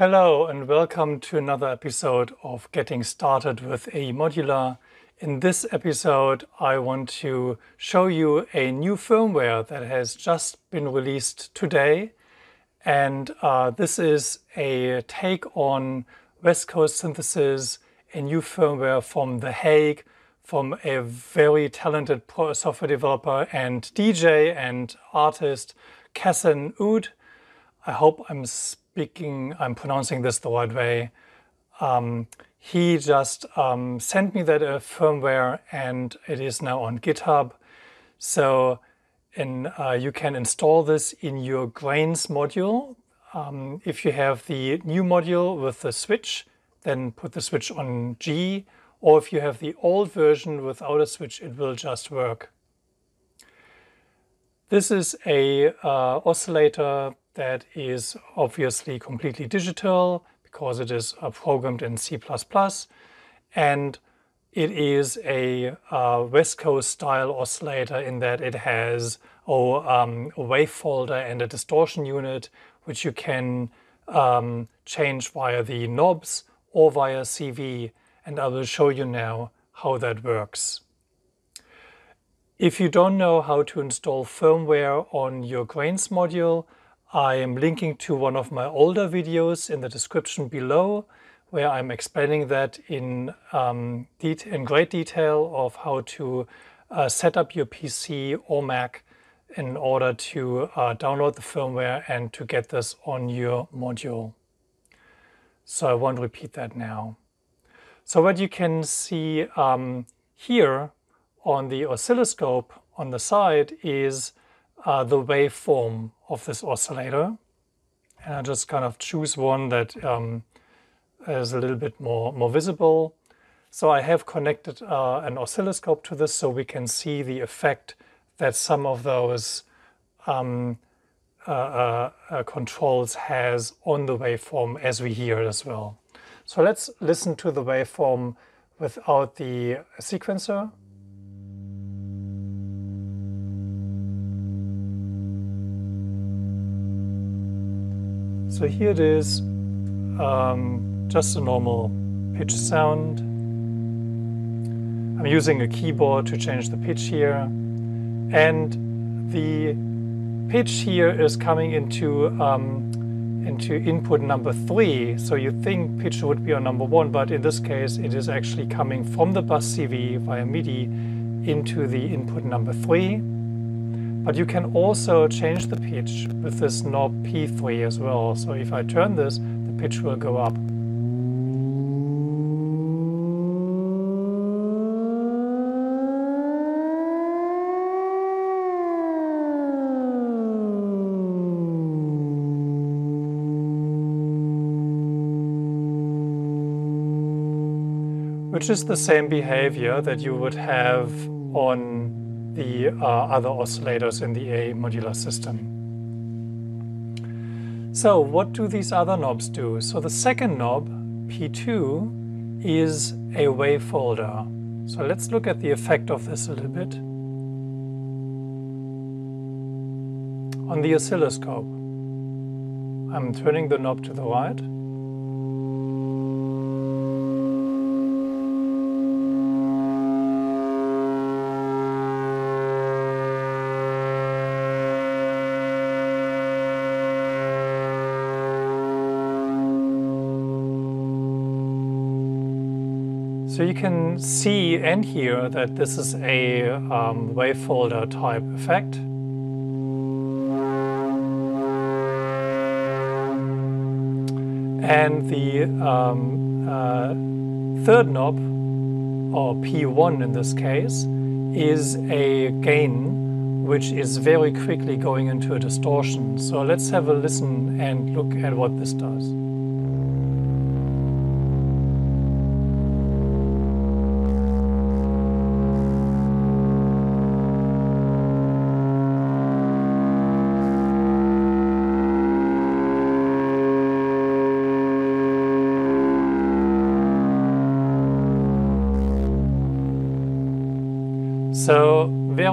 Hello and welcome to another episode of Getting Started with AE Modular. In this episode, I want to show you a new firmware that has just been released today. And uh, this is a take on West Coast Synthesis, a new firmware from The Hague, from a very talented software developer and DJ and artist, Kassen Oud. I hope I'm speaking, I'm pronouncing this the right way. Um, he just um, sent me that uh, firmware and it is now on GitHub. So in, uh, you can install this in your Grains module. Um, if you have the new module with the switch, then put the switch on G. Or if you have the old version without a switch, it will just work. This is a uh, oscillator that is obviously completely digital because it is uh, programmed in C++. And it is a uh, West Coast style oscillator in that it has oh, um, a wave folder and a distortion unit, which you can um, change via the knobs or via CV. And I will show you now how that works. If you don't know how to install firmware on your Grains module, I am linking to one of my older videos in the description below where I'm explaining that in, um, in great detail of how to uh, set up your PC or Mac in order to uh, download the firmware and to get this on your module. So I won't repeat that now. So what you can see um, here on the oscilloscope on the side is uh, the waveform of this oscillator. And I just kind of choose one that um, is a little bit more, more visible. So I have connected uh, an oscilloscope to this so we can see the effect that some of those um, uh, uh, uh controls has on the waveform as we hear it as well. So let's listen to the waveform without the sequencer. So here it is, um, just a normal pitch sound. I'm using a keyboard to change the pitch here. And the pitch here is coming into, um, into input number three. So you think pitch would be on number one, but in this case, it is actually coming from the bus CV via MIDI into the input number three. But you can also change the pitch with this knob P3 as well. So if I turn this, the pitch will go up. Which is the same behavior that you would have on the uh, other oscillators in the AE modular system. So what do these other knobs do? So the second knob, P2, is a wave folder. So let's look at the effect of this a little bit. On the oscilloscope, I'm turning the knob to the right. So you can see and hear that this is a um, wave folder type effect. And the um, uh, third knob, or P1 in this case, is a gain which is very quickly going into a distortion. So let's have a listen and look at what this does.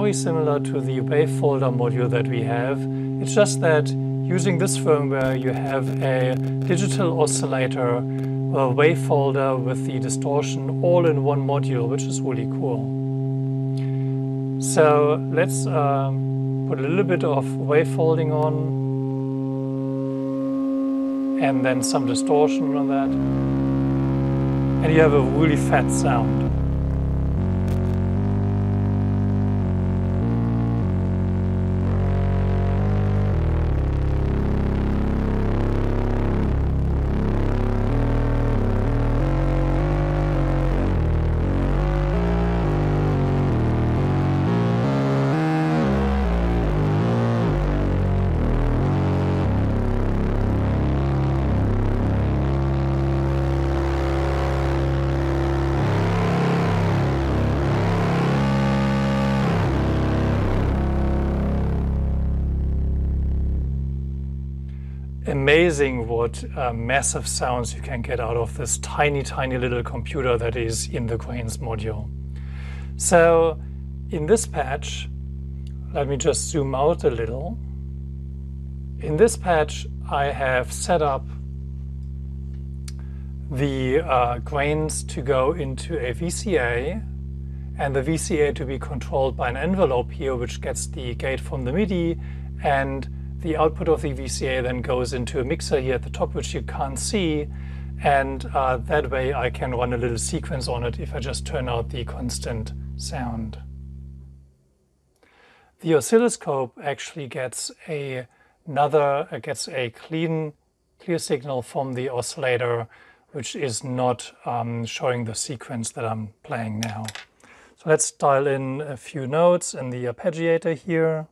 Very similar to the wave folder module that we have. It's just that using this firmware, you have a digital oscillator, a wavefolder with the distortion all in one module, which is really cool. So let's uh, put a little bit of wavefolding on and then some distortion on that. And you have a really fat sound. Amazing what uh, massive sounds you can get out of this tiny, tiny little computer that is in the Grains module. So in this patch, let me just zoom out a little. In this patch, I have set up the uh, grains to go into a VCA and the VCA to be controlled by an envelope here, which gets the gate from the MIDI and the output of the VCA then goes into a mixer here at the top, which you can't see. And uh, that way I can run a little sequence on it if I just turn out the constant sound. The oscilloscope actually gets a, another, uh, gets a clean, clear signal from the oscillator, which is not um, showing the sequence that I'm playing now. So let's dial in a few notes in the arpeggiator here.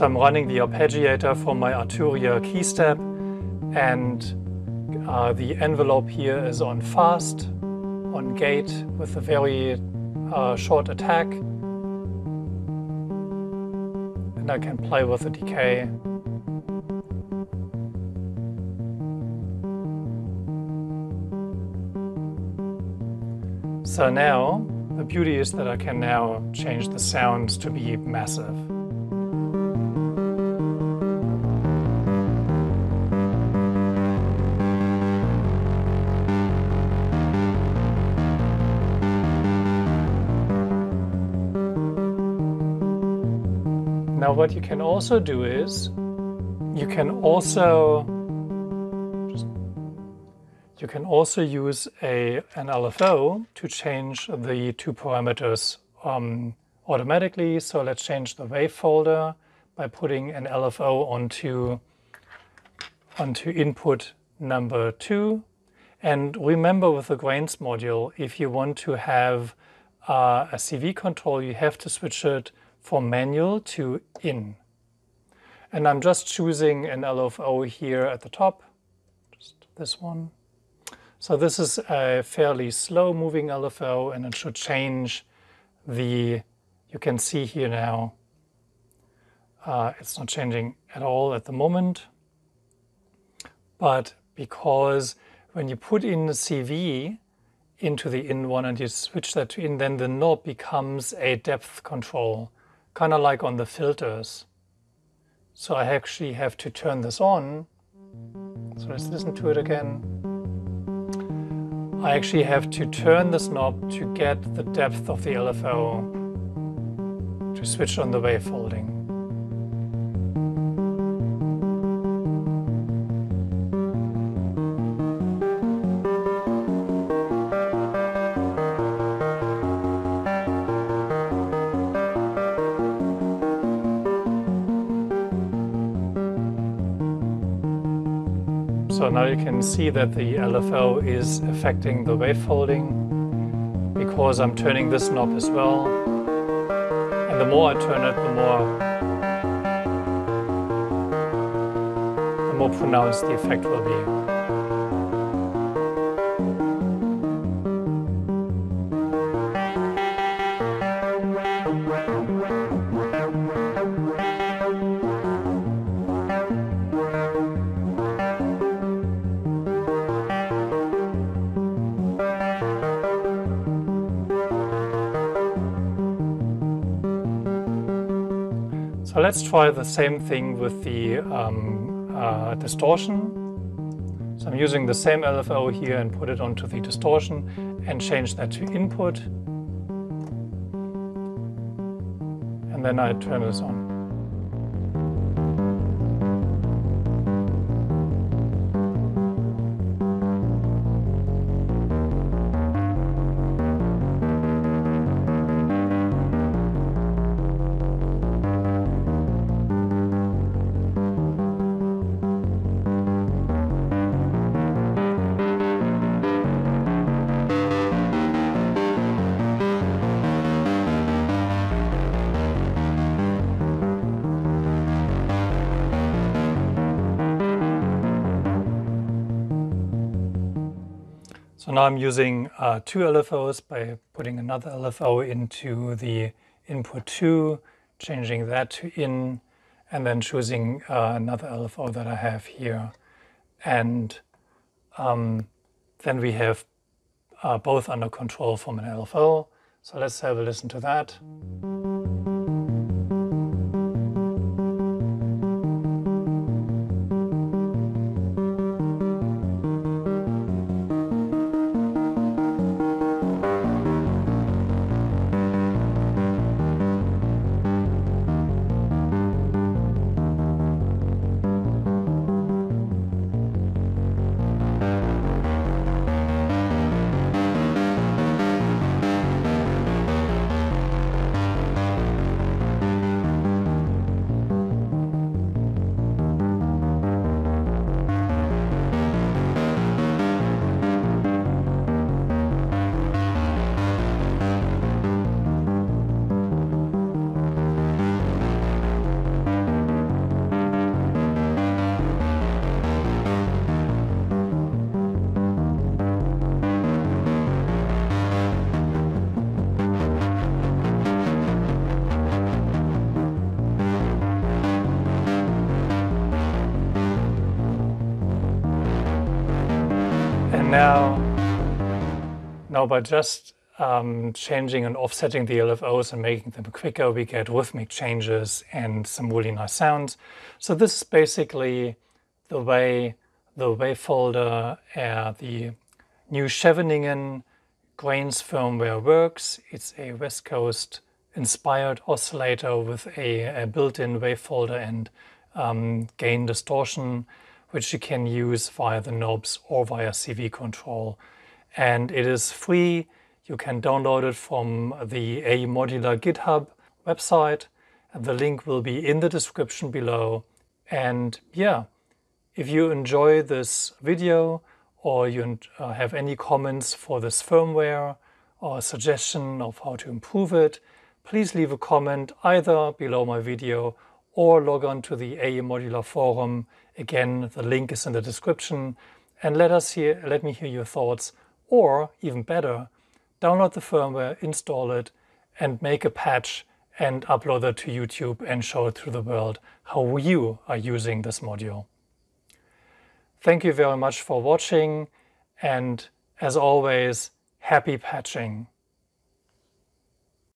So I'm running the arpeggiator for my Arturia keystep and uh, the envelope here is on fast, on gate with a very uh, short attack. And I can play with the decay. So now, the beauty is that I can now change the sounds to be massive. Now what you can also do is you can also you can also use a, an LFO to change the two parameters um, automatically. So let's change the wave folder by putting an LFO onto, onto input number two. And remember with the grains module, if you want to have uh, a CV control, you have to switch it from manual to in. And I'm just choosing an LFO here at the top, just this one. So this is a fairly slow moving LFO and it should change the, you can see here now, uh, it's not changing at all at the moment. But because when you put in the CV into the in one and you switch that to in, then the knob becomes a depth control kind of like on the filters. So I actually have to turn this on. So let's listen to it again. I actually have to turn this knob to get the depth of the LFO to switch on the wavefolding. So now you can see that the LFO is affecting the wave folding because I'm turning this knob as well. And the more I turn it, the more, the more pronounced the effect will be. Let's try the same thing with the um, uh, distortion. So I'm using the same LFO here and put it onto the distortion and change that to input. And then I turn this on. So now I'm using uh, two LFOs by putting another LFO into the input 2, changing that to in, and then choosing uh, another LFO that I have here. And um, then we have uh, both under control from an LFO. So let's have a listen to that. Now, now by just um, changing and offsetting the LFOs and making them quicker, we get rhythmic changes and some really nice sounds. So this is basically the way the wavefolder, uh, the new Scheveningen grains firmware works. It's a West Coast inspired oscillator with a, a built-in wavefolder and um, gain distortion which you can use via the knobs or via CV control. And it is free. You can download it from the AE Modular GitHub website. The link will be in the description below. And yeah, if you enjoy this video or you uh, have any comments for this firmware or a suggestion of how to improve it, please leave a comment either below my video or log on to the AE Modular forum. Again, the link is in the description and let us hear, let me hear your thoughts or even better, download the firmware, install it and make a patch and upload it to YouTube and show it to the world how you are using this module. Thank you very much for watching and as always, happy patching.